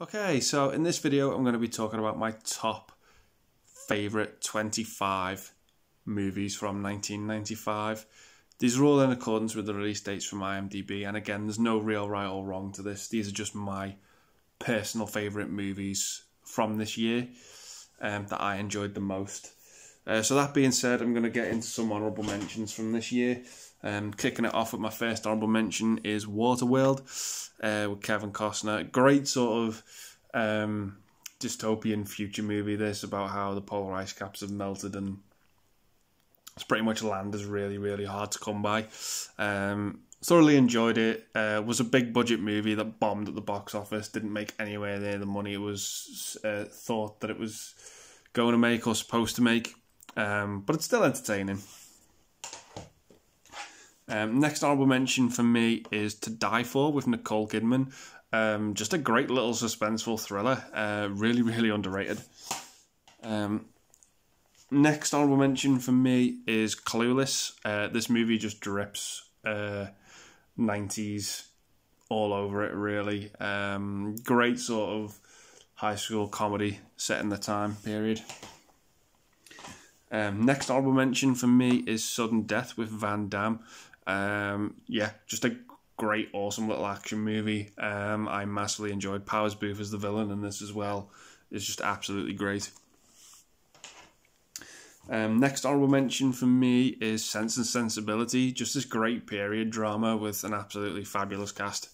Okay, so in this video, I'm going to be talking about my top favourite 25 movies from 1995. These are all in accordance with the release dates from IMDb, and again, there's no real right or wrong to this. These are just my personal favourite movies from this year um, that I enjoyed the most. Uh, so that being said, I'm going to get into some honourable mentions from this year. Um, kicking it off with my first honourable mention is Waterworld uh, with Kevin Costner. Great sort of um, dystopian future movie. This about how the polar ice caps have melted and it's pretty much land is really really hard to come by. Um, thoroughly enjoyed it. Uh, was a big budget movie that bombed at the box office. Didn't make anywhere near the money it was uh, thought that it was going to make or supposed to make. Um, but it's still entertaining. Um, next honorable mention for me is To Die For with Nicole Kidman. Um, just a great little suspenseful thriller. Uh, really, really underrated. Um, next honorable mention for me is Clueless. Uh, this movie just drips uh, 90s all over it, really. Um, great sort of high school comedy set in the time period. Um, next honorable mention for me is Sudden Death with Van Damme. Um, yeah, just a great, awesome little action movie. Um, I massively enjoyed Powers Boothe as the villain in this as well. It's just absolutely great. Um, next honorable mention for me is Sense and Sensibility. Just this great period drama with an absolutely fabulous cast.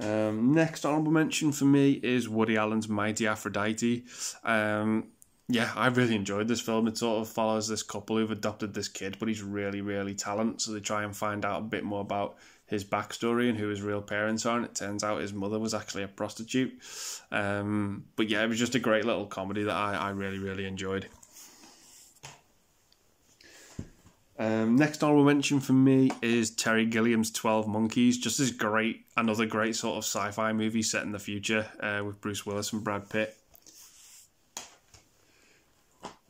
Um, next honorable mention for me is Woody Allen's Mighty Aphrodite. Um, yeah, I really enjoyed this film. It sort of follows this couple who've adopted this kid, but he's really, really talented. So they try and find out a bit more about his backstory and who his real parents are. And it turns out his mother was actually a prostitute. Um, but yeah, it was just a great little comedy that I, I really, really enjoyed. Um, next honorable mention for me is Terry Gilliam's Twelve Monkeys. Just as great, another great sort of sci-fi movie set in the future uh, with Bruce Willis and Brad Pitt.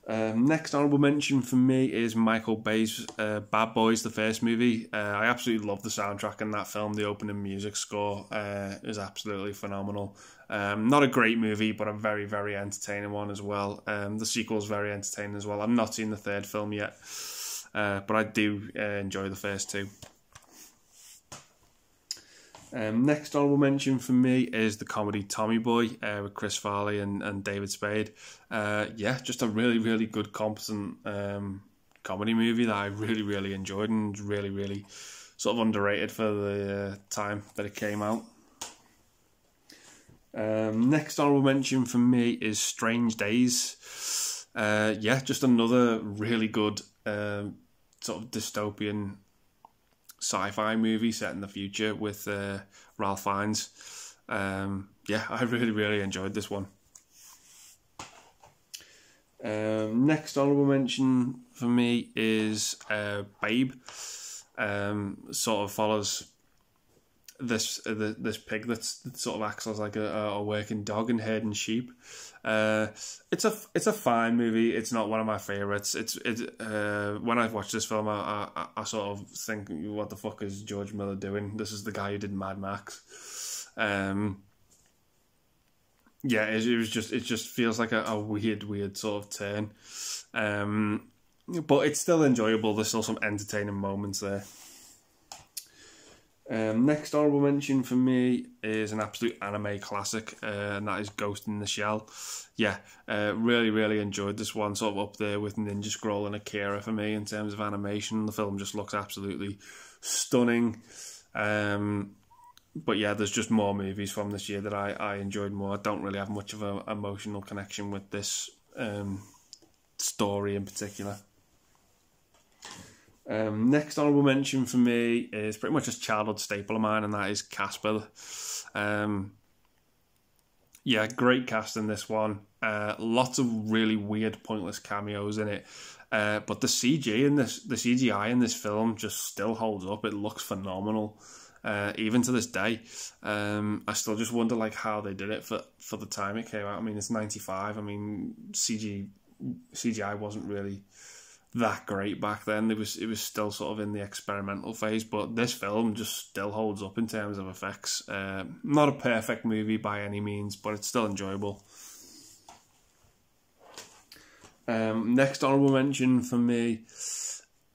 Um, next honorable mention for me is Michael Bay's uh, Bad Boys, the first movie. Uh, I absolutely love the soundtrack in that film. The opening music score uh, is absolutely phenomenal. Um, not a great movie, but a very, very entertaining one as well. Um, the sequel is very entertaining as well. I've not seen the third film yet, uh, but I do uh, enjoy the first two. Um, next honorable mention for me is the comedy Tommy Boy uh, with Chris Farley and, and David Spade. Uh, yeah, just a really, really good, competent um, comedy movie that I really, really enjoyed and really, really sort of underrated for the uh, time that it came out. Um, next honorable mention for me is Strange Days. Uh, yeah, just another really good um, sort of dystopian sci-fi movie set in the future with uh, Ralph Fiennes. Um, yeah, I really really enjoyed this one. Um, next honorable mention for me is uh, Babe. Um, sort of follows this uh, this pig that's, that sort of acts as like a, a working dog and herding sheep. Uh, it's a it's a fine movie. It's not one of my favorites. It's it. Uh, when I watch this film, I, I, I sort of think, what the fuck is George Miller doing? This is the guy who did Mad Max. Um, yeah, it, it was just it just feels like a, a weird weird sort of turn. Um, but it's still enjoyable. There's still some entertaining moments there. Um, next honorable mention for me is an absolute anime classic, uh, and that is Ghost in the Shell. Yeah, uh, really, really enjoyed this one. Sort of up there with Ninja Scroll and Akira for me in terms of animation. The film just looks absolutely stunning. Um, but yeah, there's just more movies from this year that I, I enjoyed more. I don't really have much of an emotional connection with this um, story in particular. Um, next honourable mention for me is pretty much a childhood staple of mine, and that is Casper. Um, yeah, great cast in this one. Uh, lots of really weird, pointless cameos in it. Uh, but the CG in this, the CGI in this film, just still holds up. It looks phenomenal, uh, even to this day. Um, I still just wonder like how they did it for for the time it came out. I mean, it's ninety five. I mean, CG CGI wasn't really that great back then. It was it was still sort of in the experimental phase, but this film just still holds up in terms of effects. Uh, not a perfect movie by any means, but it's still enjoyable. Um, next honorable mention for me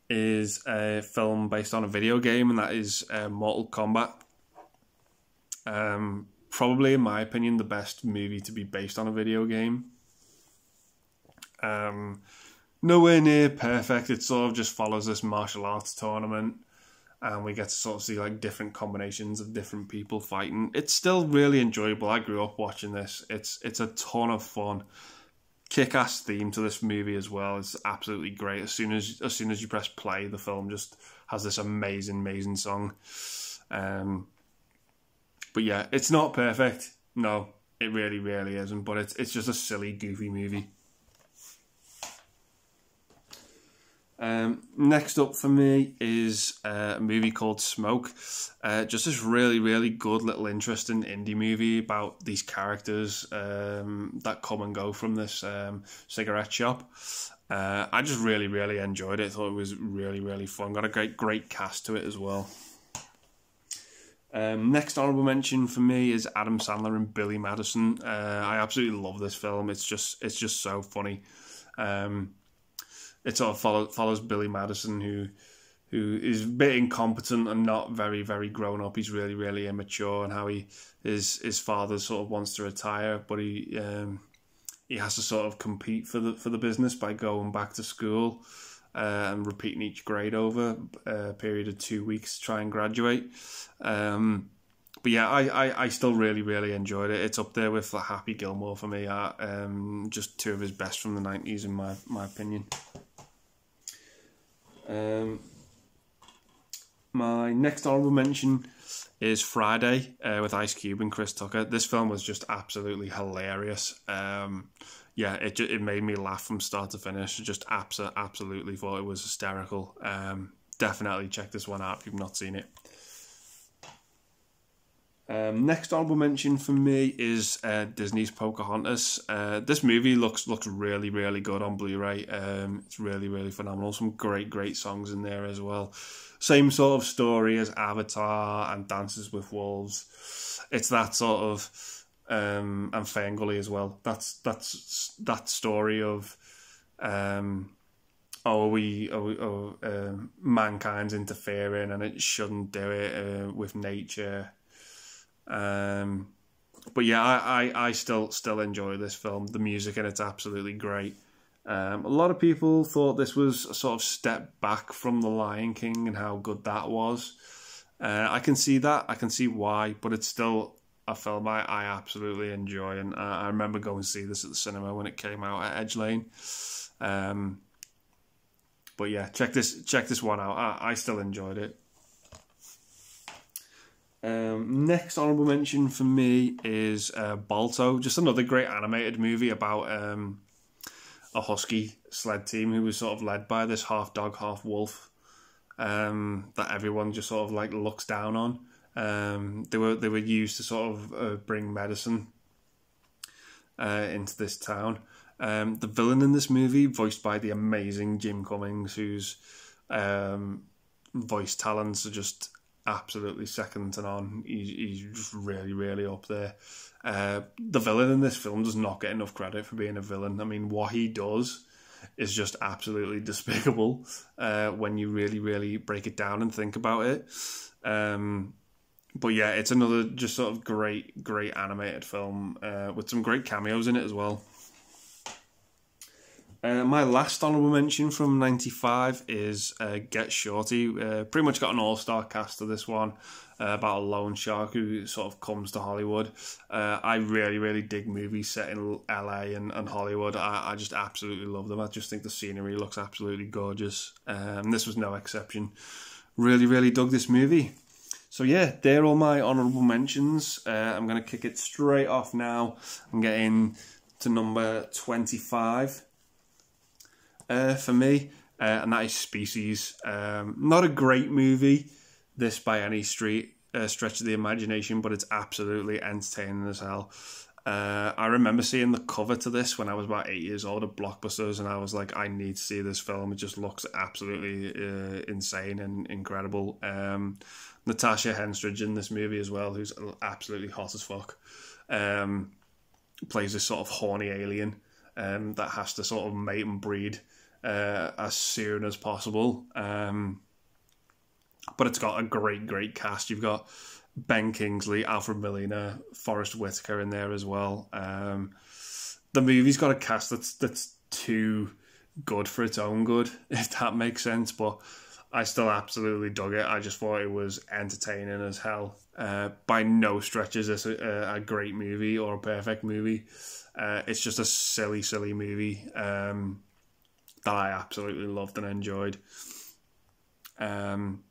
is a film based on a video game, and that is uh, Mortal Kombat. Um, probably, in my opinion, the best movie to be based on a video game. Um, nowhere near perfect. It sort of just follows this martial arts tournament, and we get to sort of see like different combinations of different people fighting. It's still really enjoyable. I grew up watching this. It's it's a ton of fun. Kick-ass theme to this movie as well. It's absolutely great. As soon as as soon as you press play, the film just has this amazing, amazing song. Um, but yeah, it's not perfect. No, it really, really isn't. But it's it's just a silly, goofy movie. Um, next up for me is uh, a movie called Smoke. Uh, just this really, really good little interesting indie movie about these characters um, that come and go from this um, cigarette shop. Uh, I just really, really enjoyed it. Thought it was really, really fun. Got a great, great cast to it as well. Um, next honorable mention for me is Adam Sandler and Billy Madison. Uh, I absolutely love this film. It's just, it's just so funny. Um, it sort of follow, follows Billy Madison, who who is a bit incompetent and not very very grown up. He's really really immature, and how he his his father sort of wants to retire, but he um, he has to sort of compete for the for the business by going back to school. Uh, and repeating each grade over a period of two weeks to try and graduate. Um, but yeah, I, I, I still really, really enjoyed it. It's up there with Happy Gilmore for me. Uh, um, just two of his best from the 90s, in my, my opinion. Um, my next honorable mention is Friday uh, with Ice Cube and Chris Tucker. This film was just absolutely hilarious. Um, yeah, it it made me laugh from start to finish. Just abso- absolutely thought it was hysterical. Um, definitely check this one out if you've not seen it. Um, next honorable mention for me is uh, Disney's Pocahontas. Uh, this movie looks looks really really good on Blu-ray. Um, it's really really phenomenal. Some great great songs in there as well. Same sort of story as Avatar and Dances with Wolves. It's that sort of um, and Ferngully as well. That's that's that story of um, oh, we, oh, uh, mankind's interfering and it shouldn't do it uh, with nature um, but yeah, I, I, I still still enjoy this film. The music in it's absolutely great. Um, a lot of people thought this was a sort of step back from The Lion King and how good that was. Uh, I can see that. I can see why, but it's still a film I, I absolutely enjoy. And I, I remember going to see this at the cinema when it came out at Edge Lane. Um, but yeah, check this check this one out. I, I still enjoyed it. Um, next honorable mention for me is uh, Balto, just another great animated movie about um, a husky sled team who was sort of led by this half dog, half wolf um, that everyone just sort of like looks down on. Um, they were they were used to sort of uh, bring medicine uh, into this town. Um, the villain in this movie, voiced by the amazing Jim Cummings, whose um, voice talents are just absolutely second to none. He's, he's just really, really up there. Uh, the villain in this film does not get enough credit for being a villain. I mean, what he does is just absolutely despicable uh, when you really, really break it down and think about it. Um, but yeah, it's another just sort of great, great animated film uh, with some great cameos in it as well. Uh, my last honourable mention from 95 is uh, Get Shorty. Uh, pretty much got an all star cast of this one uh, about a loan shark who sort of comes to Hollywood. Uh, I really, really dig movies set in LA and, and Hollywood. I, I just absolutely love them. I just think the scenery looks absolutely gorgeous. Um, this was no exception. Really, really dug this movie. So yeah, they're all my honourable mentions. Uh, I'm going to kick it straight off now and get in to number 25 uh, for me, uh, and that is Species. Um, not a great movie, this by any street uh, stretch of the imagination, but it's absolutely entertaining as hell. Uh, I remember seeing the cover to this when I was about eight years old at Blockbusters, and I was like, I need to see this film. It just looks absolutely uh, insane and incredible. Um, Natasha Henstridge in this movie as well, who's absolutely hot as fuck. Um, plays this sort of horny alien um, that has to sort of mate and breed uh, as soon as possible. Um, but it's got a great, great cast. You've got Ben Kingsley, Alfred Molina, Forest Whitaker in there as well. Um, the movie's got a cast that's that's too good for its own good, if that makes sense. But I still absolutely dug it. I just thought it was entertaining as hell. Uh, by no stretch is this a, a, great movie or a perfect movie. Uh, it's just a silly, silly movie um, that I absolutely loved and enjoyed. Um,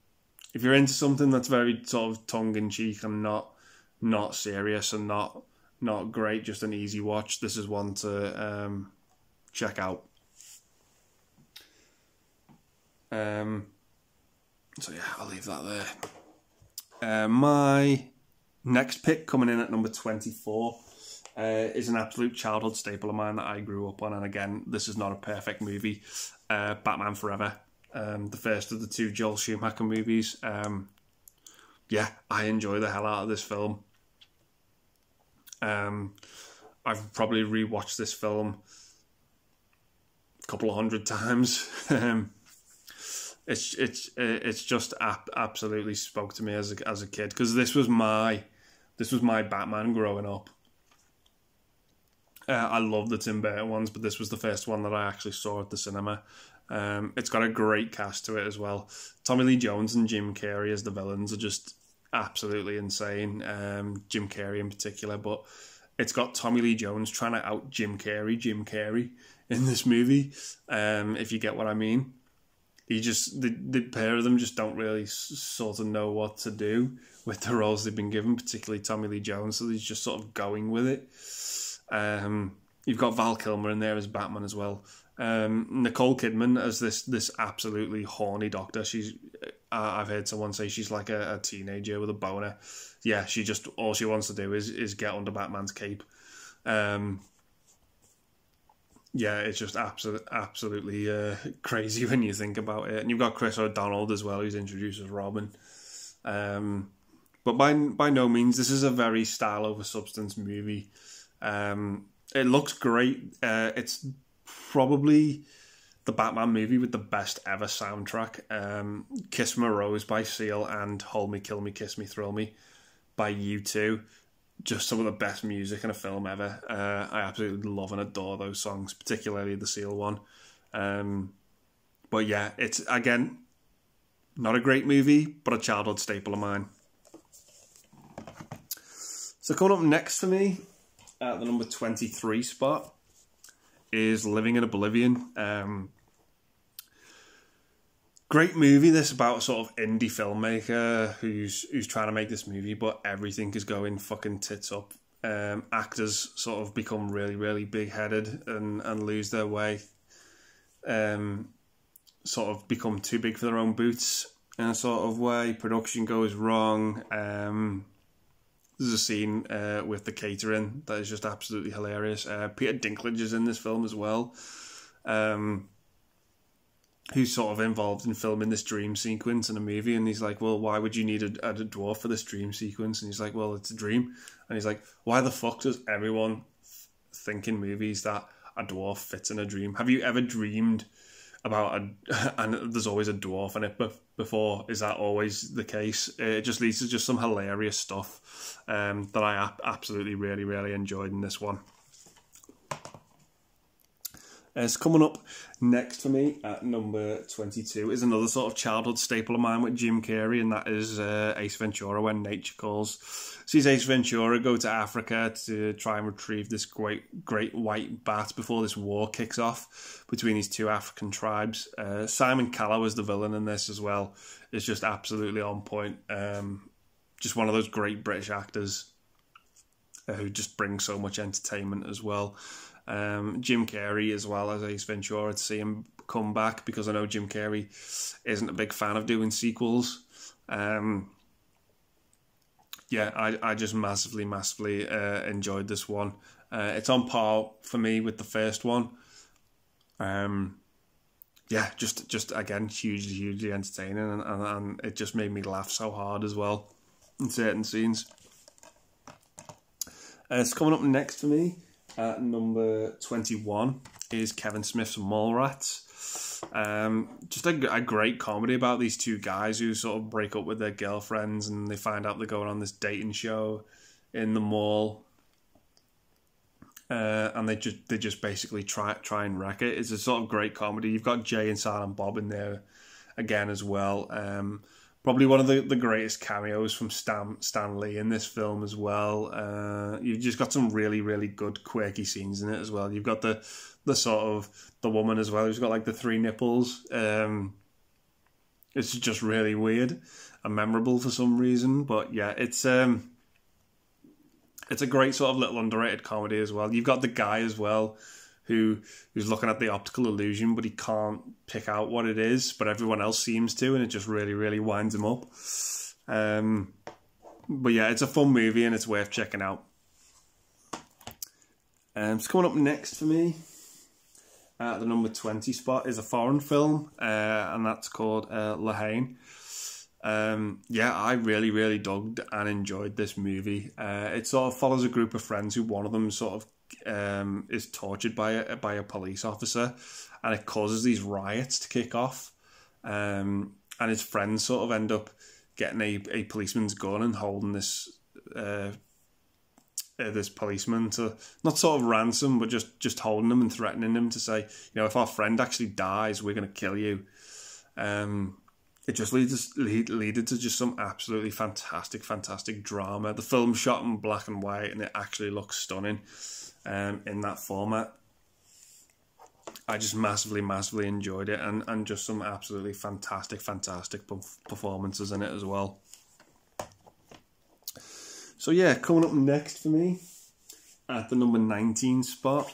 if you're into something that's very sort of tongue in cheek and not not serious and not not great, just an easy watch, this is one to um, check out. Um, so yeah, I'll leave that there. Uh, my next pick coming in at number twenty four. Uh, is an absolute childhood staple of mine that I grew up on, and again, this is not a perfect movie. Uh, Batman Forever um, the first of the two Joel Schumacher movies. Um, yeah, I enjoy the hell out of this film. Um, I've probably rewatched this film a couple of hundred times. Um, it's it's it's just absolutely spoke to me as a, as a kid because this was my this was my Batman growing up. Uh, I love the Tim Burton ones, but this was the first one that I actually saw at the cinema, um, it's got a great cast to it as well. Tommy Lee Jones and Jim Carrey as the villains are just absolutely insane. Um, Jim Carrey in particular, but it's got Tommy Lee Jones trying to out Jim Carrey, Jim Carrey in this movie. Um, if you get what I mean, he just the the pair of them just don't really s- sort of know what to do with the roles they've been given, particularly Tommy Lee Jones. So he's just sort of going with it. Um, you've got Val Kilmer in there as Batman as well. Um, Nicole Kidman as this this absolutely horny doctor. She's uh, I've heard someone say she's like a, a, teenager with a boner. Yeah, she just all she wants to do is is get under Batman's cape. Um, yeah, it's just absolutely absolutely uh, crazy when you think about it. And you've got Chris O'Donnell as well, who's introduced as Robin. Um, but by by no means, this is a very style over substance movie. Um, it looks great. Uh, it's probably the Batman movie with the best ever soundtrack. Um, Kiss My Rose by Seal and Hold Me, Kill Me, Kiss Me, Thrill Me by U2. Just some of the best music in a film ever. Uh, I absolutely love and adore those songs, particularly the Seal one. Um, but yeah, it's again not a great movie, but a childhood staple of mine. So coming up next for me at the number 23 spot is Living in Oblivion. Um, great movie. This about a sort of indie filmmaker who's who's trying to make this movie, but everything is going fucking tits up. Um, actors sort of become really, really big headed and, and lose their way. Um, sort of become too big for their own boots in a sort of way. Production goes wrong. Um, there's a scene uh, with the catering that is just absolutely hilarious. Uh, Peter Dinklage is in this film as well, um, who's sort of involved in filming this dream sequence in a movie. And he's like, "Well, why would you need a, a dwarf for this dream sequence?" And he's like, "Well, it's a dream." And he's like, "Why the fuck does everyone think in movies that a dwarf fits in a dream? Have you ever dreamed?" About a and there's always a dwarf in it but before is that always the case it just leads to just some hilarious stuff um, that i absolutely really really enjoyed in this one it's coming up next for me at number 22 is another sort of childhood staple of mine with Jim Carrey, and that is uh, Ace Ventura When Nature Calls. Sees Ace Ventura go to Africa to try and retrieve this great, great white bat before this war kicks off between these two African tribes. Uh, Simon Callow is the villain in this as well. It's just absolutely on point. Um, just one of those great British actors uh, who just bring so much entertainment as well. Um, Jim Carrey as well as Ace Ventura to see him come back because I know Jim Carrey isn't a big fan of doing sequels. Um, yeah, I, I just massively, massively uh, enjoyed this one. Uh, it's on par for me with the first one. Um, yeah, just just again, hugely, hugely entertaining, and, and, and it just made me laugh so hard as well in certain scenes. Uh, it's coming up next for me at number 21 is Kevin Smith's Mallrats. Um, just a, a, great comedy about these two guys who sort of break up with their girlfriends and they find out they're going on this dating show in the mall. Uh, and they just they just basically try try and wreck it. It's a sort of great comedy. You've got Jay and Silent Bob in there again as well. Um, probably one of the, the greatest cameos from Stan, Stan Lee in this film as well. Uh, you've just got some really, really good quirky scenes in it as well. You've got the the sort of the woman as well who's got like the three nipples. Um, it's just really weird and memorable for some reason. But yeah, it's um, it's a great sort of little underrated comedy as well. You've got the guy as well who who's looking at the optical illusion, but he can't pick out what it is, but everyone else seems to, and it just really, really winds him up. Um, but yeah, it's a fun movie and it's worth checking out. Um, it's coming up next for me. At the number 20 spot is a foreign film, uh, and that's called uh, La Haine. Um, yeah, I really, really dug and enjoyed this movie. Uh, it sort of follows a group of friends who one of them sort of um, is tortured by a, by a police officer, and it causes these riots to kick off. Um, and his friends sort of end up getting a, a policeman's gun and holding this uh, uh, this policeman to not sort of ransom, but just just holding him and threatening him to say, you know, if our friend actually dies, we're going to kill you. Um, it just leads lead, leaded to just some absolutely fantastic, fantastic drama. The film shot in black and white, and it actually looks stunning um, in that format. I just massively, massively enjoyed it, and, and just some absolutely fantastic, fantastic performances in it as well. So yeah, coming up next for me at the number 19 spot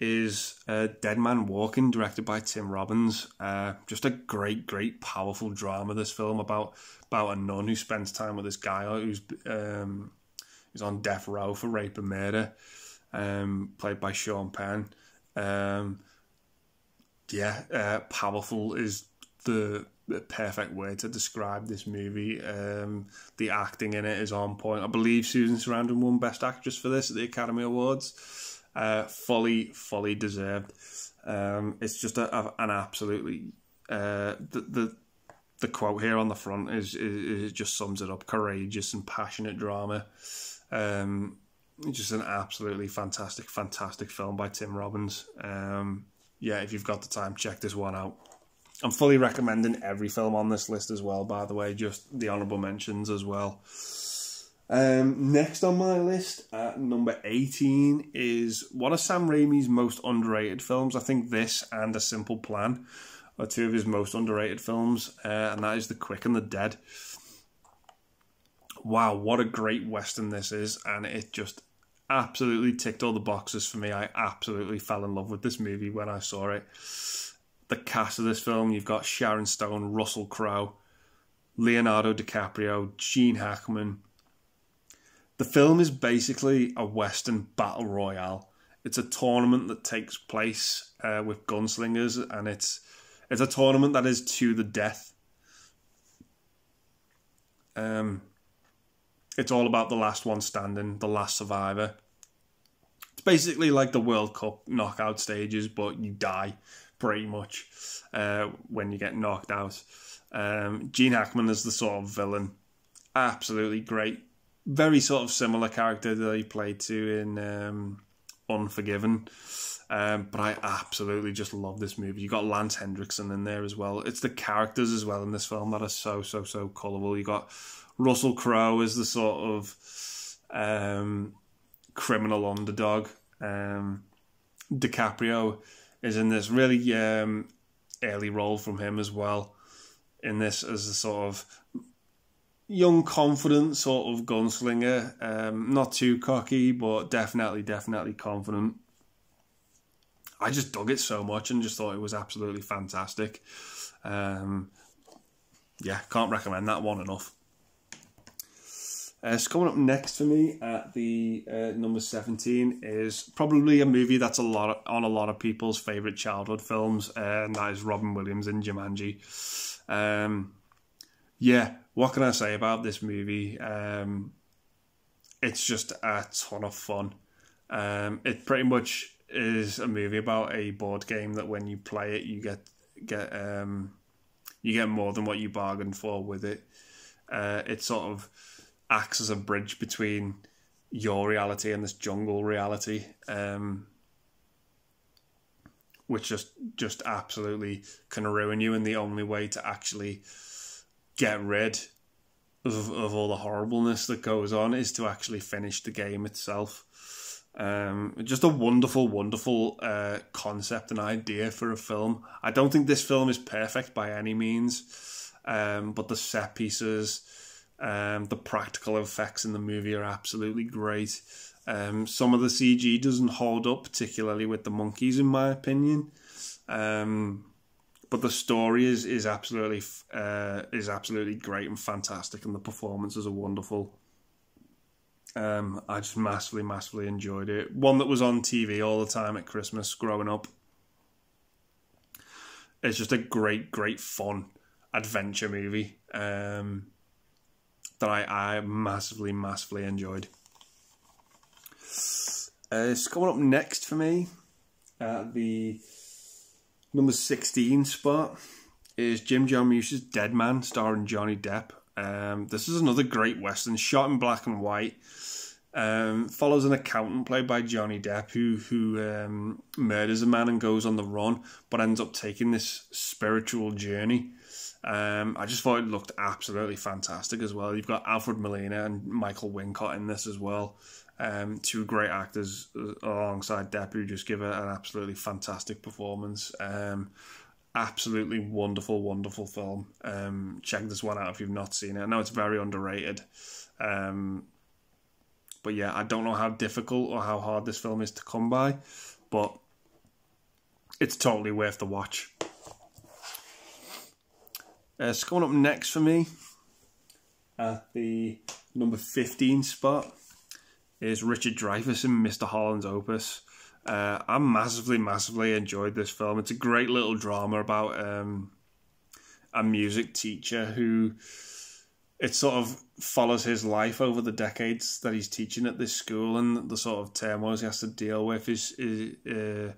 is uh, Dead Man Walking, directed by Tim Robbins. Uh, just a great, great, powerful drama. This film about about a nun who spends time with this guy who's um, who's on death row for rape and murder um, played by Sean Penn. Um, yeah, uh, powerful is the, perfect way to describe this movie. Um, the acting in it is on point. I believe Susan Sarandon won Best Actress for this at the Academy Awards. Uh, fully, fully deserved. Um, it's just a, a, an absolutely uh, the, the the quote here on the front is, is, is just sums it up: courageous and passionate drama. Um, just an absolutely fantastic, fantastic film by Tim Robbins. Um, yeah, if you've got the time, check this one out. I'm fully recommending every film on this list as well, by the way, just the honourable mentions as well. Um, next on my list, at number 18, is one of Sam Raimi's most underrated films. I think this and A Simple Plan are two of his most underrated films, uh, and that is The Quick and the Dead. Wow, what a great Western this is, and it just absolutely ticked all the boxes for me. I absolutely fell in love with this movie when I saw it. The cast of this film, you've got Sharon Stone, Russell Crowe, Leonardo DiCaprio, Gene Hackman. The film is basically a Western battle royale. It's a tournament that takes place uh, with gunslingers, and it's it's a tournament that is to the death. Um, it's all about the last one standing, the last survivor. It's basically like the World Cup knockout stages, but you die pretty much uh, when you get knocked out. Um, Gene Hackman is the sort of villain. Absolutely great. Very sort of similar character that he played to in um, Unforgiven. Um, but I absolutely just love this movie. You got Lance Henriksen in there as well. It's the characters as well in this film that are so so so colourful. You got Russell Crowe as the sort of um, criminal underdog. Um, DiCaprio is in this really um, early role from him as well. In this as a sort of young, confident sort of gunslinger. Um, not too cocky, but definitely, definitely confident. I just dug it so much and just thought it was absolutely fantastic. Um, yeah, can't recommend that one enough. Uh, so coming up next for me at the uh, number seventeen is probably a movie that's a lot of, on a lot of people's favorite childhood films, uh, and that is Robin Williams in Jumanji. Um, yeah, what can I say about this movie? Um, it's just a ton of fun. Um, it pretty much is a movie about a board game that when you play it, you get get um, you get more than what you bargained for with it. Uh, it sort of acts as a bridge between your reality and this jungle reality, um, which just just absolutely can ruin you. And the only way to actually get rid of, of all the horribleness that goes on is to actually finish the game itself. Um, just a wonderful, wonderful uh, concept and idea for a film. I don't think this film is perfect by any means, um, but the set pieces, um, the practical effects in the movie are absolutely great. Um, some of the CG doesn't hold up, particularly with the monkeys, in my opinion. Um, but the story is is absolutely uh, is absolutely great and fantastic, and the performances are wonderful. Um, I just massively, massively enjoyed it. One that was on TV all the time at Christmas growing up. It's just a great, great fun adventure movie um, that I, I massively, massively enjoyed. Uh, it's coming up next for me at the number 16 spot is Jim Jarmusch's Dead Man starring Johnny Depp. Um, this is another great western shot in black and white. Um, follows an accountant played by Johnny Depp who who um, murders a man and goes on the run, but ends up taking this spiritual journey. Um, I just thought it looked absolutely fantastic as well. You've got Alfred Molina and Michael Wincott in this as well. Um, two great actors uh, alongside Depp who just give an absolutely fantastic performance. Um, absolutely wonderful, wonderful film. Um, check this one out if you've not seen it. I know it's very underrated. Um, but yeah, I don't know how difficult or how hard this film is to come by, but it's totally worth the watch. Uh, so coming up next for me at the number 15 spot is Richard Dreyfuss in Mr. Holland's Opus. Uh, I massively, massively enjoyed this film. It's a great little drama about um, a music teacher who it sort of follows his life over the decades that he's teaching at this school and the sort of turmoils he has to deal with. Is is uh,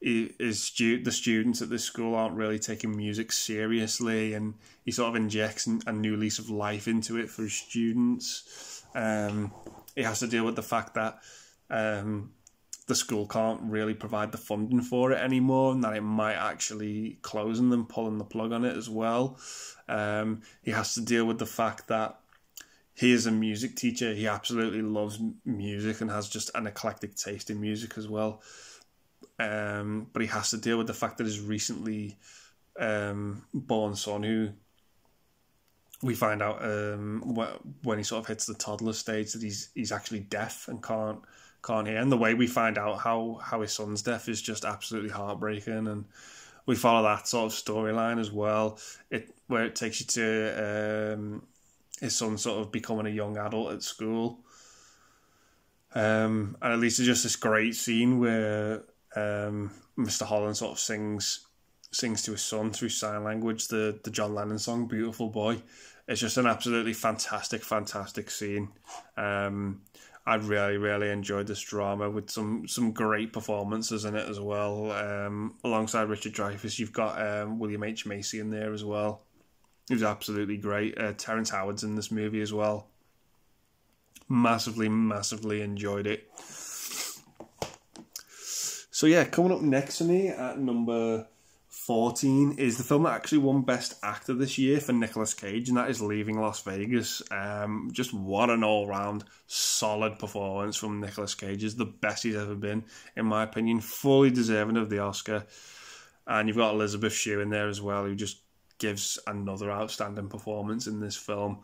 is stu- the students at this school aren't really taking music seriously, and he sort of injects a new lease of life into it for his students. Um, he has to deal with the fact that um, the school can't really provide the funding for it anymore, and that it might actually close and them pulling the plug on it as well. Um, he has to deal with the fact that he is a music teacher. He absolutely loves music and has just an eclectic taste in music as well. Um, but he has to deal with the fact that his recently um, born son, who we find out um, when he sort of hits the toddler stage, that he's he's actually deaf and can't can't hear. And the way we find out how how his son's deaf is just absolutely heartbreaking. And we follow that sort of storyline as well. It where it takes you to um, his son sort of becoming a young adult at school. Um, and at least it's just this great scene where um, Mr. Holland sort of sings sings to his son through sign language the the John Lennon song "Beautiful Boy." It's just an absolutely fantastic, fantastic scene. Um, I really, really enjoyed this drama with some some great performances in it as well. Um, alongside Richard Dreyfuss, you've got um, William H Macy in there as well. He was absolutely great. Uh, Terrence Howard's in this movie as well. Massively, massively enjoyed it. So yeah, coming up next for me at number 14 is the film that actually won Best Actor this year for Nicolas Cage, and that is Leaving Las Vegas. Um, just what an all round solid performance from Nicolas Cage. Is the best he's ever been, in my opinion. Fully deserving of the Oscar. And you've got Elizabeth Shue in there as well, who just gives another outstanding performance in this film.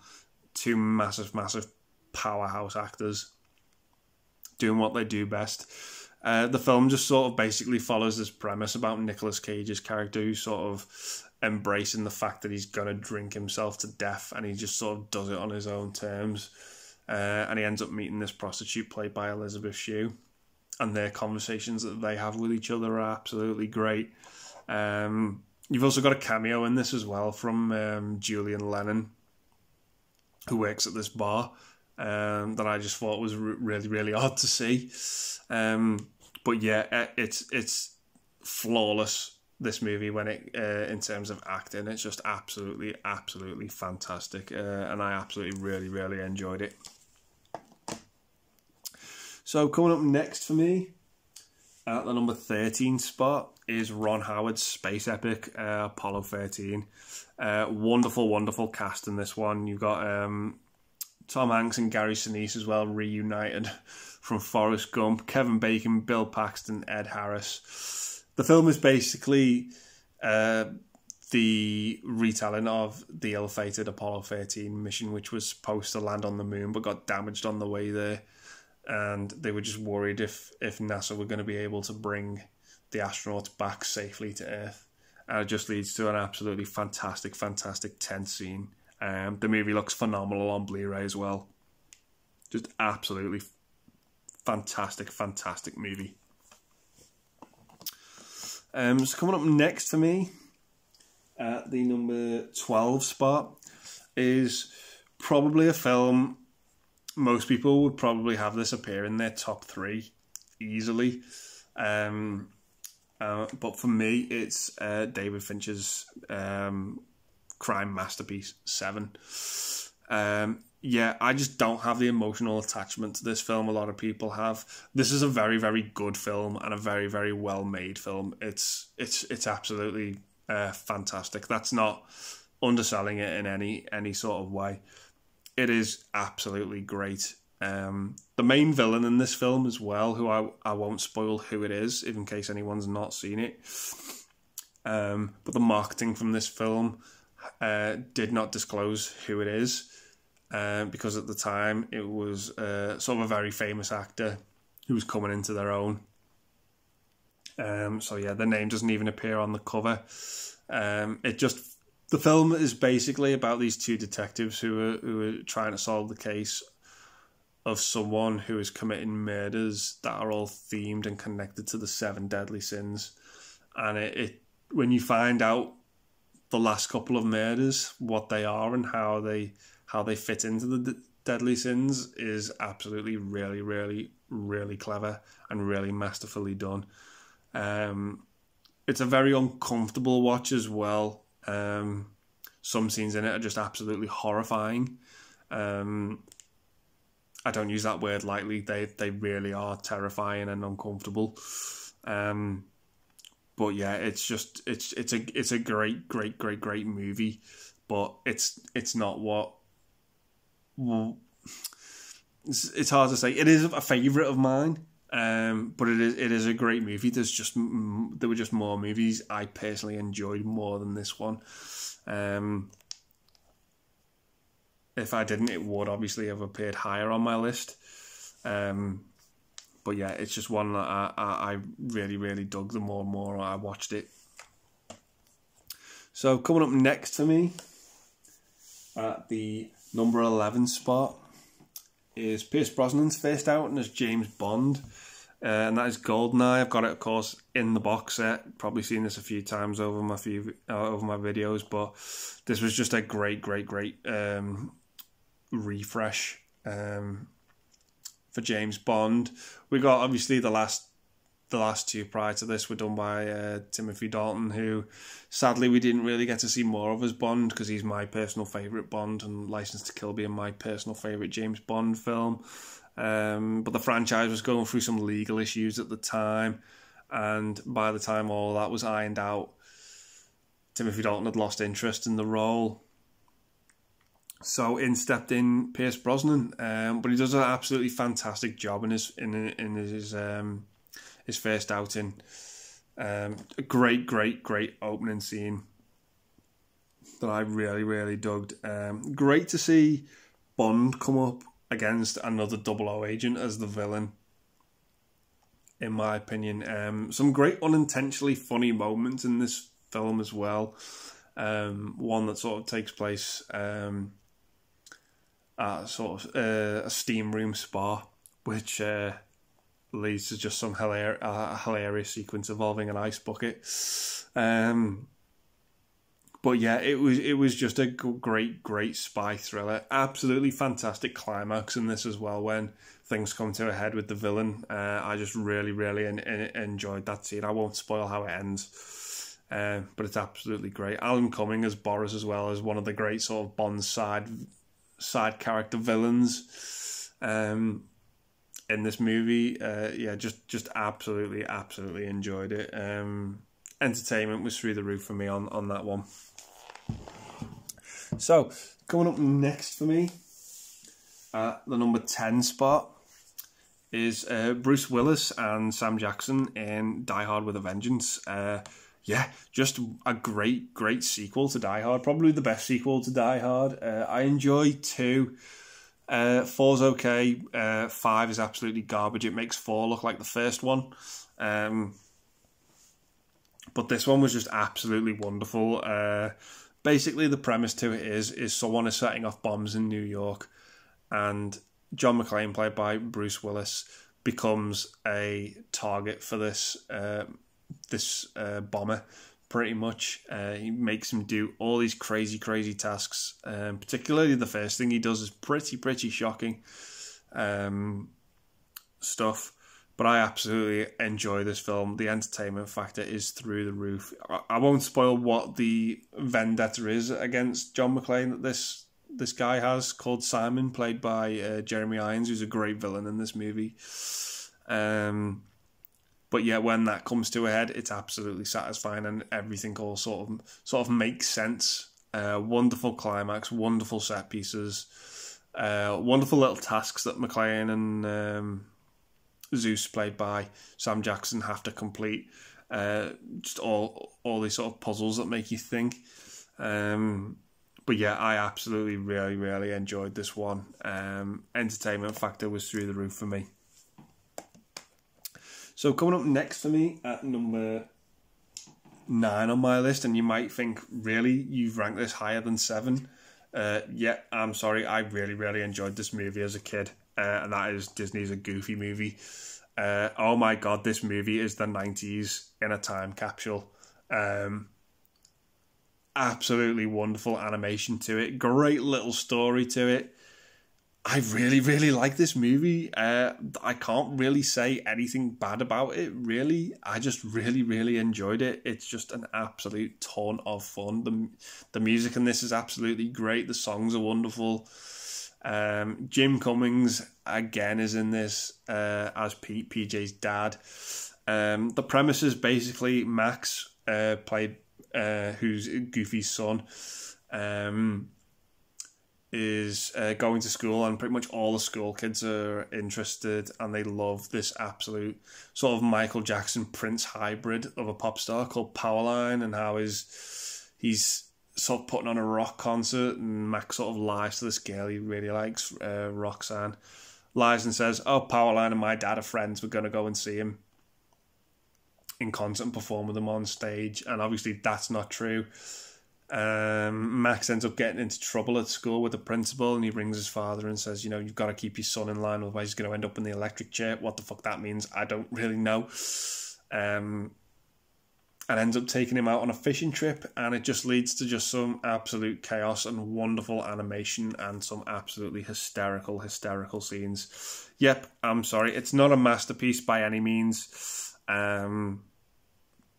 Two massive, massive powerhouse actors doing what they do best. Uh, the film just sort of basically follows this premise about Nicolas Cage's character who sort of embracing the fact that he's going to drink himself to death and he just sort of does it on his own terms. uh, and he ends up meeting this prostitute played by Elizabeth Shue, and their conversations that they have with each other are absolutely great. Um, you've also got a cameo in this as well from um, Julian Lennon, who works at this bar. Um, that I just thought was really, really odd to see. Um, but yeah, it's it's flawless this movie when it uh, in terms of acting. It's just absolutely absolutely fantastic uh, and i absolutely really really enjoyed it. So coming up next for me at the number 13 spot is ron howard's space epic uh, apollo 13 uh, wonderful wonderful cast in this one. You've got um, tom hanks and gary sinise as well reunited from forrest gump kevin bacon bill paxton ed harris the film is basically uh, the retelling of the ill-fated Apollo 13 mission, which was supposed to land on the moon but got damaged on the way there, and they were just worried if if NASA were going to be able to bring the astronauts back safely to Earth. And it just leads to an absolutely fantastic, fantastic tense scene. Um, the movie looks phenomenal on Blu-ray as well. Just absolutely fantastic, fantastic movie. Um, so coming up next for me at the number 12 spot is probably a film most people would probably have this appear in their top three easily. Um, uh, but for me, it's uh, David Fincher's um, crime masterpiece, Seven. Um, yeah, I just don't have the emotional attachment to this film a lot of people have. This is a very, very good film and a very, very well made film. It's it's it's absolutely uh, fantastic. That's not underselling it in any any sort of way. It is absolutely great. Um, the main villain in this film as well, who I I won't spoil who it is, in case anyone's not seen it. Um, but the marketing from this film uh, did not disclose who it is um, because at the time it was uh, sort of a very famous actor who was coming into their own. Um, so yeah, the name doesn't even appear on the cover. Um, it just the film is basically about these two detectives who are who are trying to solve the case of someone who is committing murders that are all themed and connected to the seven deadly sins. And it, it when you find out the last couple of murders, what they are and how they how they fit into the d- deadly sins is absolutely really, really, really clever and really masterfully done. Um, it's a very uncomfortable watch as well. Um, some scenes in it are just absolutely horrifying. Um, I don't use that word lightly. They they really are terrifying and uncomfortable. Um, but yeah, it's just it's it's a it's a great great great great movie, but it's it's not what well, it's, it's hard to say. It is a favourite of mine, um, but it is it is a great movie. There's just there were just more movies I personally enjoyed more than this one. Um, if I didn't, it would obviously have appeared higher on my list. Um, but yeah, it's just one that I, I, I really, really dug the more and more I watched it. So coming up next to me at the number 11 spot is Pierce Brosnan's first outing as James Bond. Uh, and that is Goldeneye. I've got it, of course, in the box set. Probably seen this a few times over my few uh, over my videos, but this was just a great, great, great um, refresh um, for James Bond. We got obviously the last the last two prior to this were done by uh, Timothy Dalton, who sadly we didn't really get to see more of as Bond because he's my personal favourite Bond and License to Kill being my personal favourite James Bond film. Um, but the franchise was going through some legal issues at the time, and by the time all that was ironed out, Timothy Dalton had lost interest in the role. So in stepped in Pierce Brosnan, um, but he does an absolutely fantastic job in his in in his um, his first outing. Um, a great, great, great opening scene that I really, really dug. Um, great to see Bond come up against another double O agent as the villain. In my opinion, um, some great unintentionally funny moments in this film as well. Um, one that sort of takes place um, at sort of uh, a steam room spa, which uh, leads to just some hilar- uh, hilarious sequence involving an ice bucket. Um, but yeah, it was it was just a great, great spy thriller. Absolutely fantastic climax in this as well. When things come to a head with the villain, uh, I just really, really en- en- enjoyed that scene. I won't spoil how it ends, uh, but it's absolutely great. Alan Cumming as Boris as well as one of the great sort of Bond side side character villains. Um, in this movie. Uh, yeah, just just absolutely, absolutely enjoyed it. Um, entertainment was through the roof for me on on that one. So coming up next for me, at the number ten spot is uh, Bruce Willis and Sam Jackson in Die Hard with a Vengeance. Yeah, just a great, great sequel to Die Hard. Probably the best sequel to Die Hard. Uh, I enjoy two. Uh, four's okay. Uh, five is absolutely garbage. It makes four look like the first one. Um, but this one was just absolutely wonderful. Uh, basically, the premise to it is is someone is setting off bombs in New York, and John McClane, played by Bruce Willis, becomes a target for this uh, this uh, bomber pretty much. Uh, he makes him do all these crazy, crazy tasks. Um, particularly the first thing he does is pretty, pretty shocking um, stuff. But I absolutely enjoy this film. The entertainment factor is through the roof. I, won't spoil what the vendetta is against John McClane that this this guy has called Simon, played by uh, Jeremy Irons, who's a great villain in this movie. Um, but yeah, when that comes to a head, it's absolutely satisfying, and everything all sort of sort of makes sense. Uh, wonderful climax, wonderful set pieces, uh, wonderful little tasks that McClane and um, Zeus, played by Sam Jackson, have to complete. Uh, just all all these sort of puzzles that make you think. Um, but yeah, I absolutely really really enjoyed this one. Um, entertainment factor was through the roof for me. So coming up next for me at number nine on my list, and you might think, really, you've ranked this higher than seven. Uh, yeah, I'm sorry. I really, really enjoyed this movie as a kid, uh, and that is Disney's A Goofy movie. Uh, oh my god, this movie is the 90s in a time capsule. Um, absolutely wonderful animation to it, great little story to it. I really, really like this movie. Uh, I can't really say anything bad about it, really. I just really, really enjoyed it. It's just an absolute ton of fun. The, the music in this is absolutely great. The songs are wonderful. Um, Jim Cummings, again, is in this uh, as PJ's dad. Um, the premise is basically Max, uh, played uh, who's Goofy's son. Um, is uh, going to school, and pretty much all the school kids are interested and they love this absolute sort of Michael Jackson Prince hybrid of a pop star called Powerline, and how is he's sort of putting on a rock concert, and Max sort of lies to this girl he really likes, uh, Roxanne, lies and says, "Oh, Powerline and my dad are friends. We're gonna go and see him." In concert and perform with him on stage, and obviously that's not true um, Max ends up getting into trouble at school with the principal, and he rings his father and says, "You know, you've got to keep your son in line, otherwise he's going to end up in the electric chair." What the fuck that means, I don't really know. Um, and ends up taking him out on a fishing trip, and it just leads to just some absolute chaos and wonderful animation and some absolutely hysterical, hysterical scenes. Yep, I'm sorry, it's not a masterpiece by any means. Um,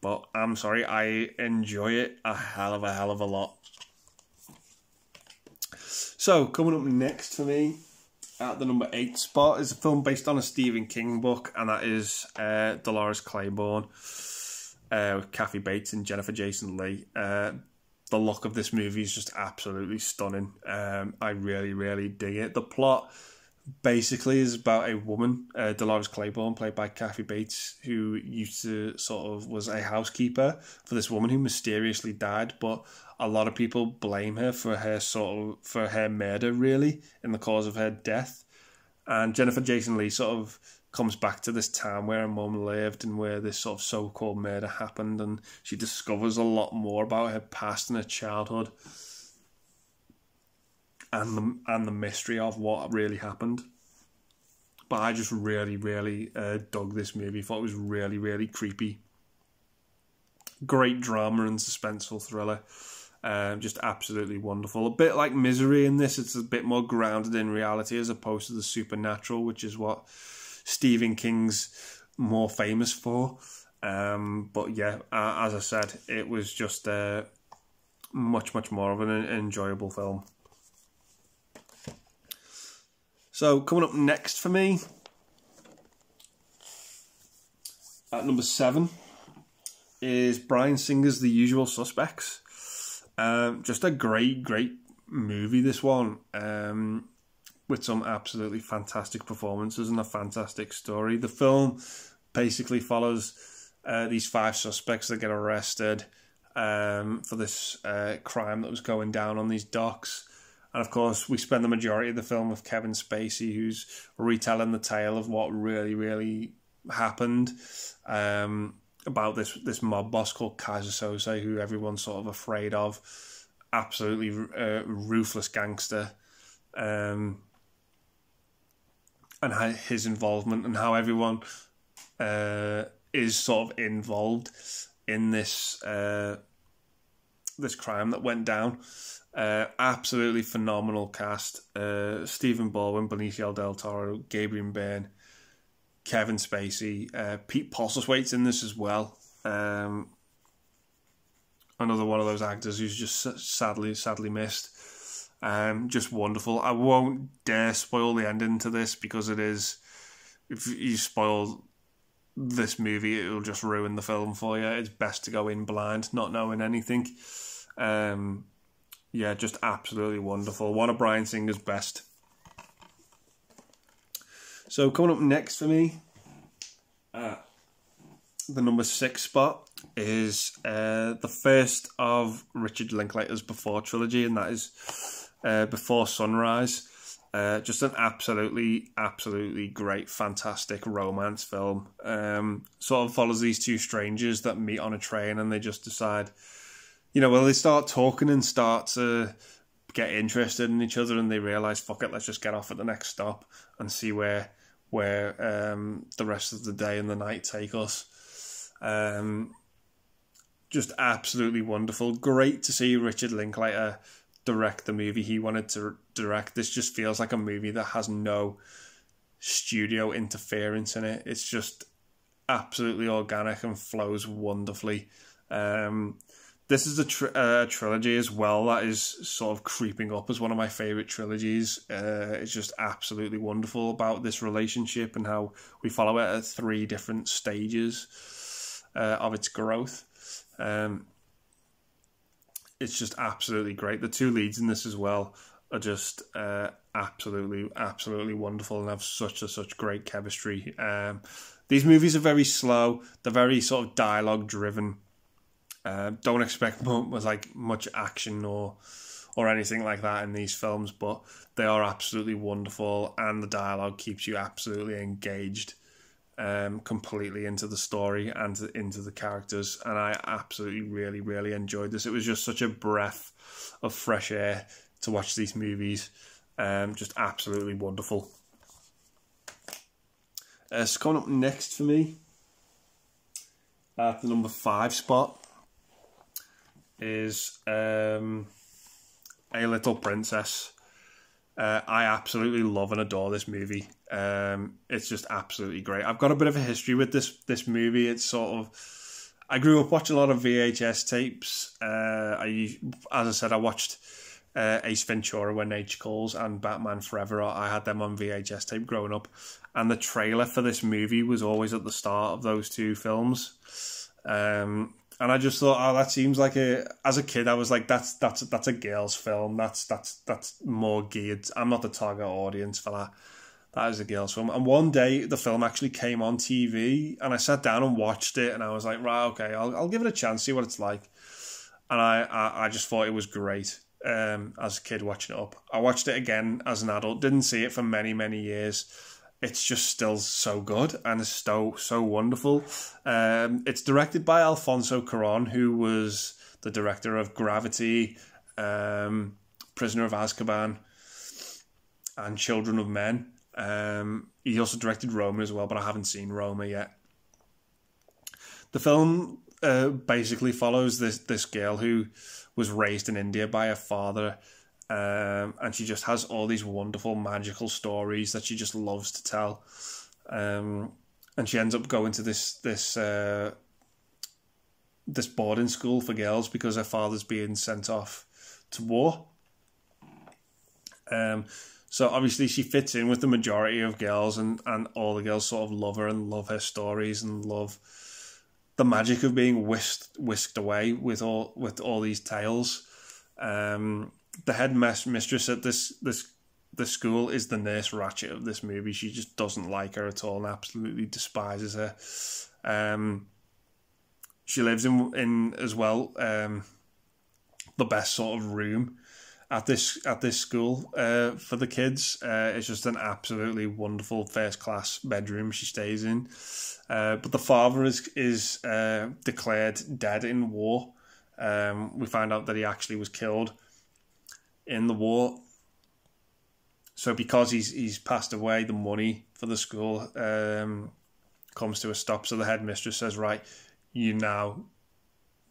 but I'm sorry, I enjoy it a hell of a hell of a lot. So, coming up next for me at the number eight spot is a film based on a Stephen King book, and that is uh, Dolores Claiborne uh, with Kathy Bates and Jennifer Jason Leigh. Uh, the look of this movie is just absolutely stunning. Um, I really, really dig it. The plot basically is about a woman, uh, Dolores Claiborne, played by Kathy Bates, who used to sort of was a housekeeper for this woman who mysteriously died, but a lot of people blame her for her sort of for her murder really in the cause of her death. And Jennifer Jason Leigh sort of comes back to this town where her mum lived and where this sort of so called murder happened and she discovers a lot more about her past and her childhood and the and the mystery of what really happened. But I just really, really uh, dug this movie. Thought it was really, really creepy. Great drama and suspenseful thriller. Um, just absolutely wonderful. A bit like Misery in this, it's a bit more grounded in reality as opposed to the supernatural, which is what Stephen King's more famous for. Um, but yeah, as I said, it was just uh, much, much more of an enjoyable film. So coming up next for me, at number seven, is Bryan Singer's The Usual Suspects. Um, just a great, great movie. This one, um, with some absolutely fantastic performances and a fantastic story. The film basically follows uh, these five suspects that get arrested um, for this uh, crime that was going down on these docks. And of course, we spend the majority of the film with Kevin Spacey, who's retelling the tale of what really, really happened. Um, about this this mob boss called Keyser Söze, who everyone's sort of afraid of. Absolutely uh, ruthless gangster, um, and his involvement and how everyone uh, is sort of involved in this uh, this crime that went down. Uh, absolutely phenomenal cast. Uh, Stephen Baldwin, Benicio del Toro, Gabriel Byrne, Kevin Spacey, uh, Pete Postlethwaite's in this as well. Um, another one of those actors who's just sadly, sadly missed. Um, just wonderful. I won't dare spoil the ending to this because it is. If you spoil this movie, it'll just ruin the film for you. It's best to go in blind, not knowing anything. Um, yeah, just absolutely wonderful. One of Bryan Singer's best. So coming up next for me, uh, the number six spot is uh, the first of Richard Linklater's Before trilogy, and that is uh, Before Sunrise. Uh, just an absolutely, absolutely great, fantastic romance film. Um, sort of follows these two strangers that meet on a train, and they just decide, you know, well, they start talking and start to get interested in each other, and they realize, fuck it, let's just get off at the next stop and see where where um, the rest of the day and the night take us. Um, just absolutely wonderful. Great to see Richard Linklater direct the movie he wanted to direct. This just feels like a movie that has no studio interference in it. It's just absolutely organic and flows wonderfully. Um, this is a tr- uh, trilogy as well that is sort of creeping up as one of my favorite trilogies. Uh, it's just absolutely wonderful about this relationship and how we follow it at three different stages uh, of its growth. Um, it's just absolutely great. The two leads in this as well are just uh, absolutely, absolutely wonderful and have such a such great chemistry. Um, these movies are very slow. They're very sort of dialogue driven uh, don't expect was like much action or or anything like that in these films, but they are absolutely wonderful, and the dialogue keeps you absolutely engaged, um, completely into the story and into the characters. And I absolutely, really, really enjoyed this. It was just such a breath of fresh air to watch these movies. Um, just absolutely wonderful. Uh, so coming up next for me at the number five spot is um, A Little Princess. Uh, I absolutely love and adore this movie. Um, it's just absolutely great. I've got a bit of a history with this this movie. It's sort of I grew up watching a lot of VHS tapes. Uh, I, as I said, I watched uh, Ace Ventura: When Nature Calls and Batman Forever. I had them on VHS tape growing up, and the trailer for this movie was always at the start of those two films. Um, and I just thought, oh, that seems like a. As a kid, I was like, that's that's that's a girls' film. That's that's that's more geared. I'm not the target audience for that. That is a girls' film. And one day, the film actually came on TV, and I sat down and watched it, and I was like, right, okay, I'll I'll give it a chance, see what it's like. And I I, I just thought it was great. Um, as a kid watching it up, I watched it again as an adult. Didn't see it for many many years it's just still so good and so so wonderful. Um, it's directed by Alfonso Cuarón, who was the director of Gravity, um, Prisoner of Azkaban, and Children of Men. Um, he also directed Roma as well, but I haven't seen Roma yet. The film uh, basically follows this this girl who was raised in India by her father, um, and she just has all these wonderful magical stories that she just loves to tell. Um, and she ends up going to this this uh, this boarding school for girls because her father's being sent off to war. Um, so obviously she fits in with the majority of girls, and and all the girls sort of love her and love her stories and love the magic of being whisked whisked away with all with all these tales. Um, the head mistress at this this this school is the nurse Ratched of this movie. She just doesn't like her at all and absolutely despises her. Um, she lives in in as well um, the best sort of room at this at this school uh, for the kids. Uh, it's just an absolutely wonderful first class bedroom she stays in. Uh, but the father is is uh, declared dead in war. Um, we find out that he actually was killed in the war. So because he's he's passed away, the money for the school um, comes to a stop. So the headmistress says, "Right, you're now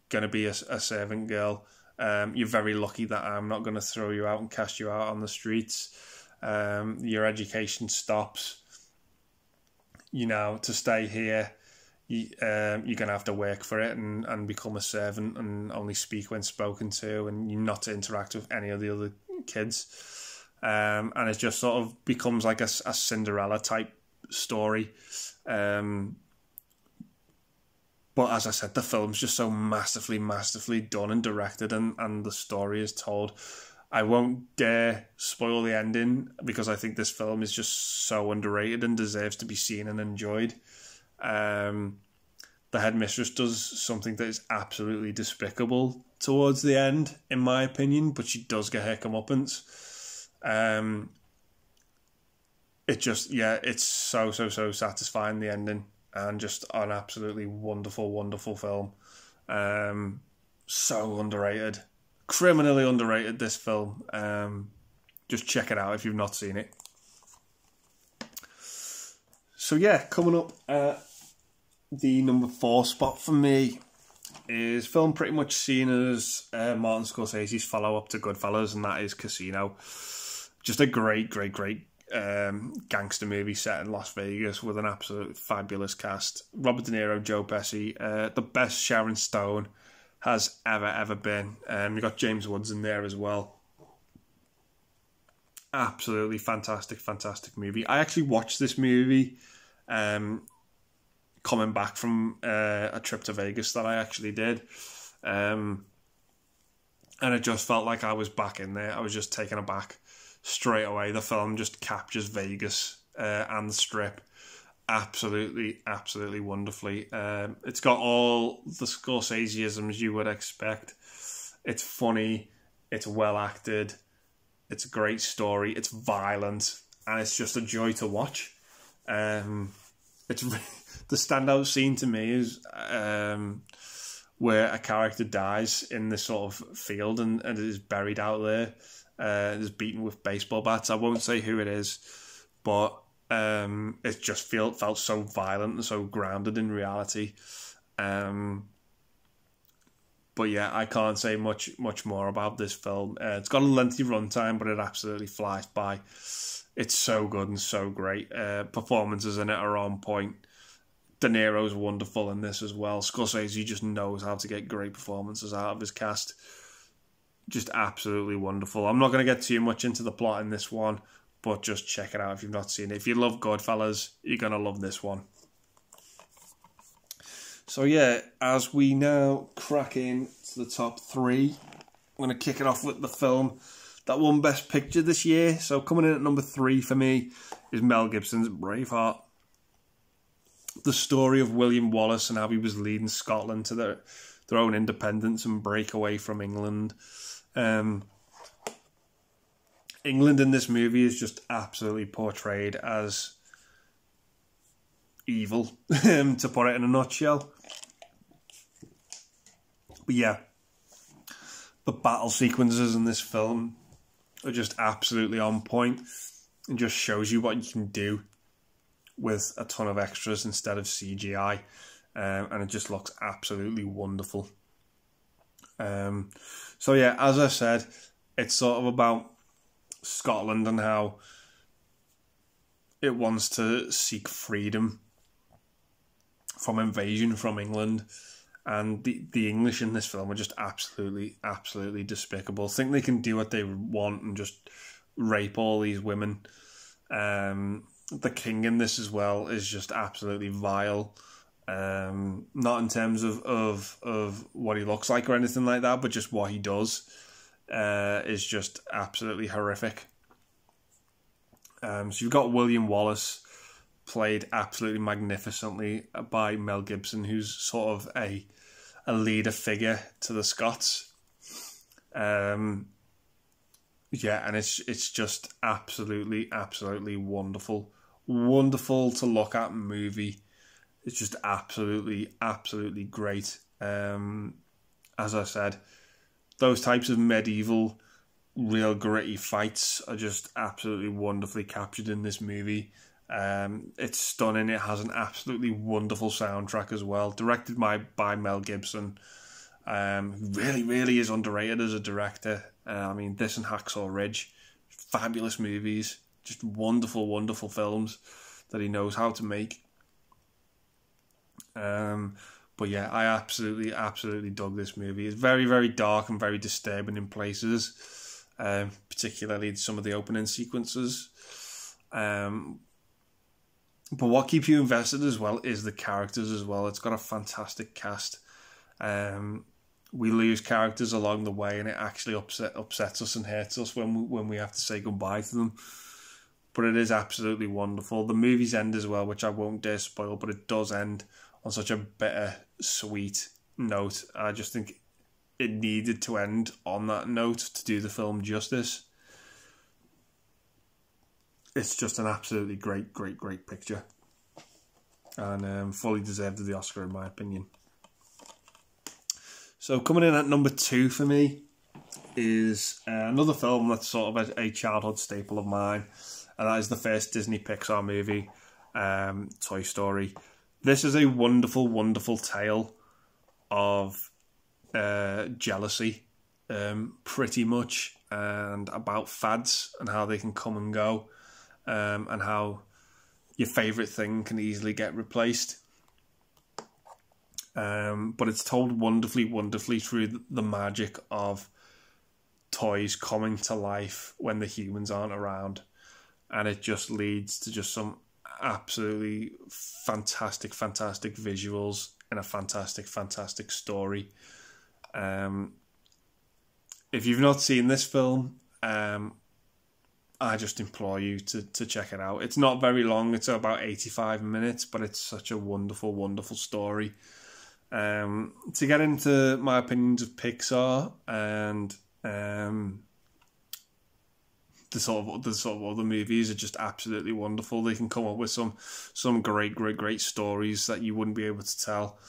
going to be a, a servant girl." Um, you're very lucky that I'm not going to throw you out and cast you out on the streets. Um, your education stops. You know, to stay here, you, um, you're going to have to work for it and, and become a servant and only speak when spoken to, and not to interact with any of the other kids. Um, and it just sort of becomes like a, a Cinderella type story. Um, but as I said, the film's just so masterfully, masterfully done and directed, and, and the story is told. I won't dare spoil the ending because I think this film is just so underrated and deserves to be seen and enjoyed. Um, the headmistress does something that is absolutely despicable towards the end, in my opinion, but she does get her comeuppance. Um, it just, yeah, it's so, so, so satisfying, the ending and just an absolutely wonderful, wonderful film. Um, so underrated, criminally underrated. This film. Um, just check it out if you've not seen it. So yeah, coming up at the number four spot for me is film pretty much seen as uh, Martin Scorsese's follow up to Goodfellas, and that is Casino. Just a great, great, great um, gangster movie set in Las Vegas with an absolute fabulous cast. Robert De Niro, Joe Pesci, uh, the best Sharon Stone has ever ever been. Um, you got James Woods in there as well. Absolutely fantastic, fantastic movie. I actually watched this movie um, coming back from uh, a trip to Vegas that I actually did. Um, and it just felt like I was back in there. I was just taken aback straight away. The film just captures Vegas uh, and the Strip absolutely, absolutely wonderfully. Um, it's got all the Scorseseisms you would expect. It's funny, it's well acted, it's a great story, it's violent, and it's just a joy to watch. Um, it's the standout scene to me is um, where a character dies in this sort of field and, and is buried out there uh, is beaten with baseball bats. I won't say who it is, but um, it just felt felt so violent and so grounded in reality. Um, but yeah, I can't say much much more about this film. Uh, it's got a lengthy runtime, but it absolutely flies by. It's so good and so great. Uh, performances in it are on point. De Niro's wonderful in this as well. Scorsese just knows how to get great performances out of his cast just absolutely wonderful. I'm not going to get too much into the plot in this one, but just check it out if you've not seen it. If you love Goodfellas, you're going to love this one. So, yeah, as we now crack in to the top three, I'm going to kick it off with the film that won Best Picture this year. So, coming in at number three for me is Mel Gibson's Braveheart. The story of William Wallace and how he was leading Scotland to their, their own independence and break away from England. Um, England in this movie is just absolutely portrayed as evil, um, to put it in a nutshell. But yeah, the battle sequences in this film are just absolutely on point. It just shows you what you can do with a ton of extras instead of CGI, um, and it just looks absolutely wonderful. Um, so yeah, as I said, it's sort of about Scotland and how it wants to seek freedom from invasion from England. And the, the English in this film are just absolutely, absolutely despicable. Think they can do what they want and just rape all these women. Um, the king in this as well is just absolutely vile. Um, not in terms of, of of what he looks like or anything like that, but just what he does uh, is just absolutely horrific. Um, so you've got William Wallace, played absolutely magnificently by Mel Gibson, who's sort of a a leader figure to the Scots. Um, yeah, and it's it's just absolutely, absolutely wonderful, wonderful to look at movie. It's just absolutely, absolutely great. Um, as I said, those types of medieval, real gritty fights are just absolutely wonderfully captured in this movie. Um, it's stunning. It has an absolutely wonderful soundtrack as well, directed by by Mel Gibson. Um, really, really is underrated as a director. Uh, I mean, this and Hacksaw Ridge, fabulous movies, just wonderful, wonderful films that he knows how to make. Um, but yeah, I absolutely, absolutely dug this movie. It's very, very dark and very disturbing in places, um, particularly some of the opening sequences. Um, but what keeps you invested as well is the characters as well. It's got a fantastic cast. Um, we lose characters along the way, and it actually upset upsets us and hurts us when we, when we have to say goodbye to them. But it is absolutely wonderful. The movie's end as well, which I won't dare spoil, but it does end on such a bitter, sweet note. I just think it needed to end on that note to do the film justice. It's just an absolutely great, great, great picture, and um, fully deserved of the Oscar in my opinion. So coming in at number two for me is uh, another film that's sort of a, a, childhood staple of mine, and that is the first Disney Pixar movie, um, Toy Story. This is a wonderful, wonderful tale of uh, jealousy, um, pretty much, and about fads and how they can come and go, um, and how your favourite thing can easily get replaced. Um, but it's told wonderfully, wonderfully through the magic of toys coming to life when the humans aren't around. And it just leads to just some absolutely fantastic, fantastic visuals and a fantastic, fantastic story. Um, if you've not seen this film, um, I just implore you to, to check it out. It's not very long, it's about 85 minutes, but it's such a wonderful, wonderful story. Um, to get into my opinions of Pixar and um, the sort of the sort of other movies are just absolutely wonderful. They can come up with some some great, great, great stories that you wouldn't be able to tell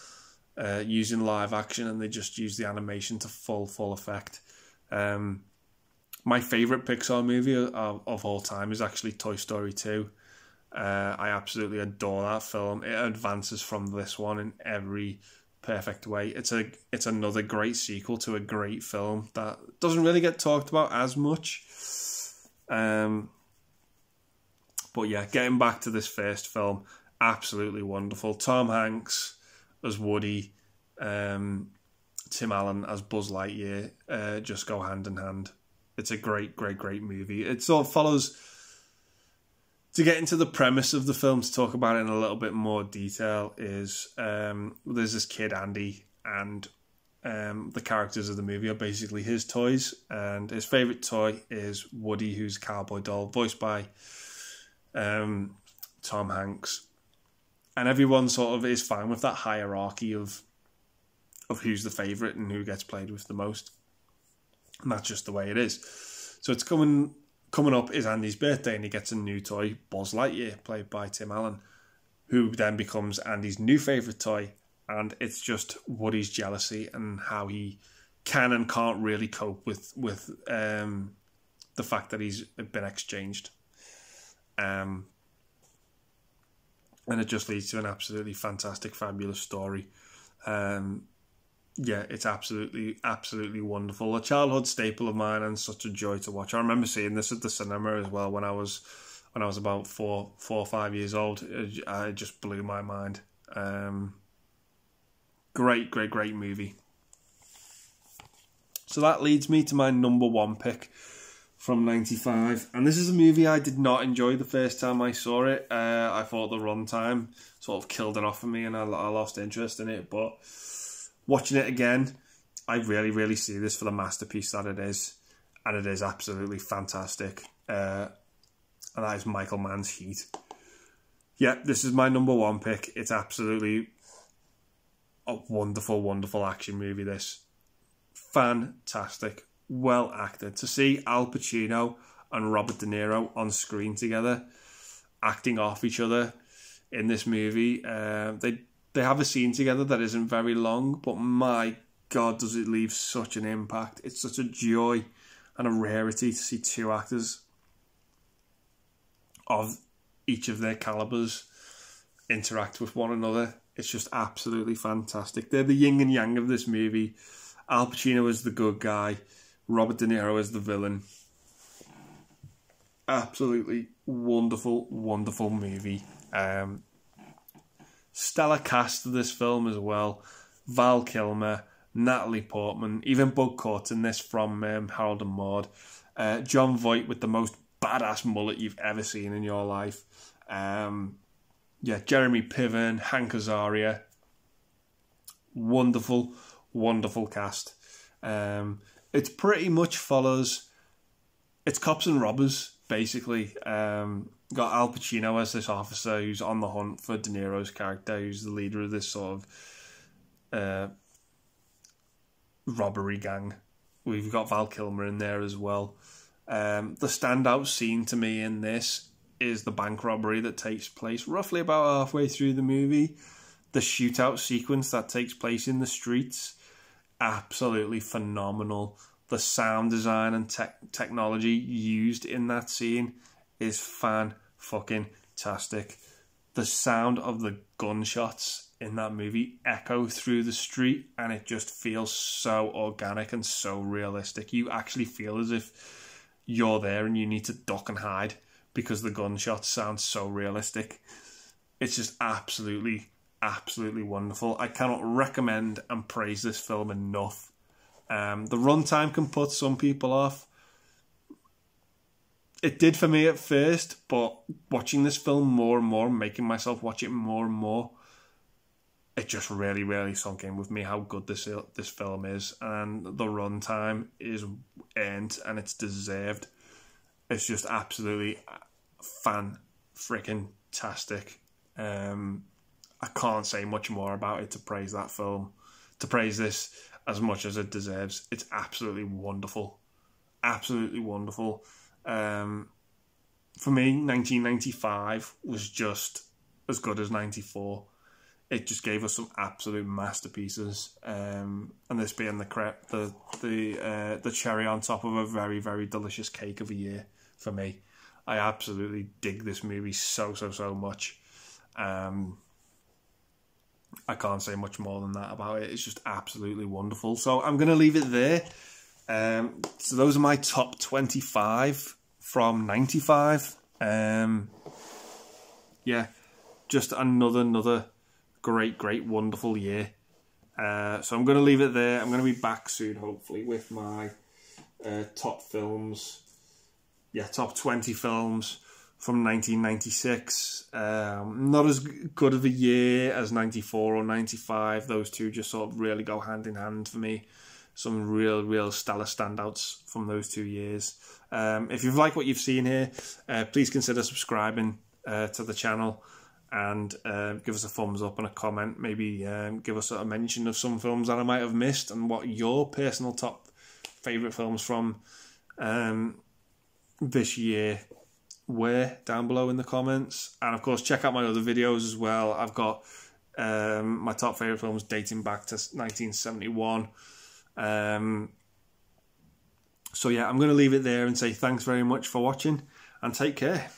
uh, using live action, and they just use the animation to full full effect. Um, my favorite Pixar movie of, of all time is actually Toy Story Two. Uh, I absolutely adore that film. It advances from this one in every perfect way. It's a it's another great sequel to a great film that doesn't really get talked about as much. Um, but yeah, getting back to this first film, absolutely wonderful. Tom Hanks as Woody, um, Tim Allen as Buzz Lightyear, uh, just go hand in hand. It's a great, great, great movie. It sort of follows to get into the premise of the film to talk about it in a little bit more detail is um, there's this kid Andy and um, the characters of the movie are basically his toys and his favorite toy is Woody who's a cowboy doll voiced by um, Tom Hanks and everyone sort of is fine with that hierarchy of of who's the favorite and who gets played with the most and that's just the way it is so it's coming coming up is Andy's birthday and he gets a new toy, Buzz Lightyear, played by Tim Allen, who then becomes Andy's new favourite toy. And it's just Woody's jealousy and how he can and can't really cope with with um, the fact that he's been exchanged. Um, and it just leads to an absolutely fantastic, fabulous story. Um, yeah, it's absolutely, absolutely wonderful. A childhood staple of mine and such a joy to watch. I remember seeing this at the cinema as well when I was when I was about four, four or five years old. It, it just blew my mind. Um, great, great, great movie. So that leads me to my number one pick from 95. And this is a movie I did not enjoy the first time I saw it. Uh, I thought the runtime sort of killed it off for me and I, I lost interest in it. But watching it again, I really, really see this for the masterpiece that it is. And it is absolutely fantastic. Uh, and that is Michael Mann's Heat. Yeah, this is my number one pick. It's absolutely a wonderful, wonderful action movie, this. Fantastic. Well acted. To see Al Pacino and Robert De Niro on screen together, acting off each other in this movie. Uh, they they have a scene together that isn't very long, but my God, does it leave such an impact. It's such a joy and a rarity to see two actors of each of their calibers interact with one another. It's just absolutely fantastic. They're the yin and yang of this movie. Al Pacino is the good guy, Robert De Niro is the villain. Absolutely wonderful, wonderful movie. Um, stellar cast of this film as well. Val Kilmer, Natalie Portman, even Bud Cort in this from um, Harold and Maude. Uh, Jon Voight with the most badass mullet you've ever seen in your life. Um, yeah, Jeremy Piven, Hank Azaria. Wonderful, wonderful cast. Um, it pretty much follows. It's cops and robbers, basically. Um, got Al Pacino as this officer who's on the hunt for De Niro's character, who's the leader of this sort of uh, robbery gang. We've got Val Kilmer in there as well. Um, the standout scene to me in this is the bank robbery that takes place roughly about halfway through the movie. The shootout sequence that takes place in the streets, absolutely phenomenal. The sound design and te- technology used in that scene is fan fucking tastic. The sound of the gunshots in that movie echo through the street and it just feels so organic and so realistic. You actually feel as if you're there and you need to duck and hide because the gunshots sound so realistic. It's just absolutely, absolutely wonderful. I cannot recommend and praise this film enough. Um, the runtime can put some people off. It did for me at first, but watching this film more and more, making myself watch it more and more, it just really, really sunk in with me how good this this film is, and the runtime is earned and it's deserved. It's just absolutely fan freaking tastic. Um, I can't say much more about it to praise that film, to praise this as much as it deserves. It's absolutely wonderful, absolutely wonderful. Um, for me, 1995 was just as good as 94 it just gave us some absolute masterpieces. Um, and this being the crepe, the the uh, the cherry on top of a very very delicious cake of a year for me. I absolutely dig this movie so so so much. Um, I can't say much more than that about it. It's just absolutely wonderful. So I'm going to leave it there. Um, so those are my top 25 from 95. Um, yeah, just another another great, great, wonderful year. Uh, so I'm going to leave it there. I'm going to be back soon, hopefully, with my uh, top films. Yeah, top 20 films from 1996. Um, not as good of a year as 94 or 95. Those two just sort of really go hand in hand for me. Some real, real stellar standouts from those two years. Um, if you've liked what you've seen here, uh, please consider subscribing uh, to the channel and uh, give us a thumbs up and a comment. Maybe um, give us a mention of some films that I might have missed and what your personal top favourite films from um, this year were down below in the comments. And of course, check out my other videos as well. I've got um, my top favourite films dating back to 1971. Um, so yeah, I'm going to leave it there and say thanks very much for watching and take care.